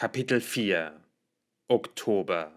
Kapitel 4 Oktober.